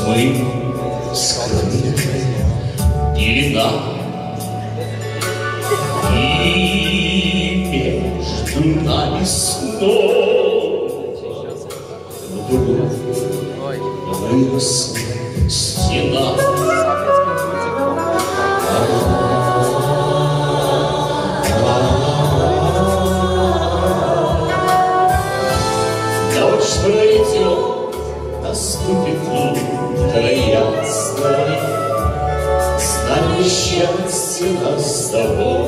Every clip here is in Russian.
тьмы скрыт пелена. И между нами снова вдруг выросла стена. тобой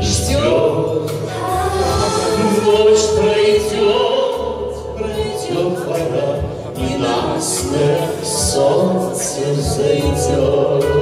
ждет. Ночь пройдет, пройдет пора, и нас солнце зайдет.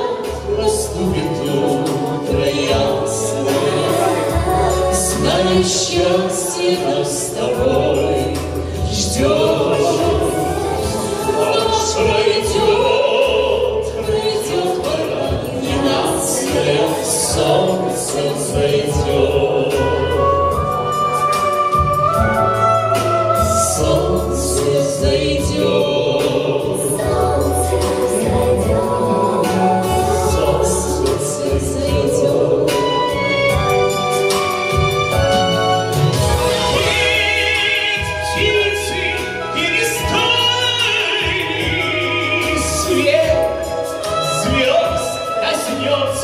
счастье нас с тобой ждет.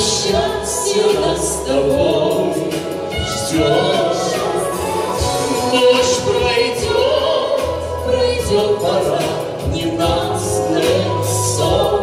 счастье нас с тобой ждет. Ночь пройдет, пройдет пора, не нас, сон.